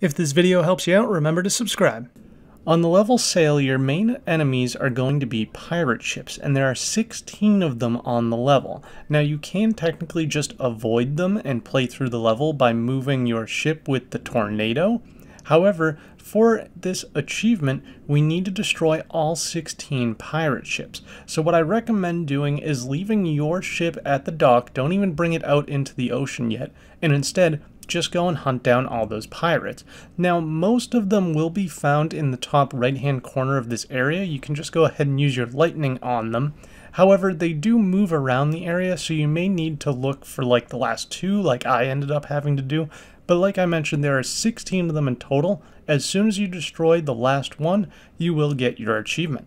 If this video helps you out, remember to subscribe. On the level Sail, your main enemies are going to be pirate ships, and there are 16 of them on the level. Now you can technically just avoid them and play through the level by moving your ship with the tornado. However, for this achievement, we need to destroy all 16 pirate ships. So what I recommend doing is leaving your ship at the dock, don't even bring it out into the ocean yet, and instead just go and hunt down all those pirates. Now, most of them will be found in the top right-hand corner of this area. You can just go ahead and use your lightning on them. However, they do move around the area, so you may need to look for like the last two, like I ended up having to do. But like I mentioned, there are 16 of them in total. As soon as you destroy the last one, you will get your achievement.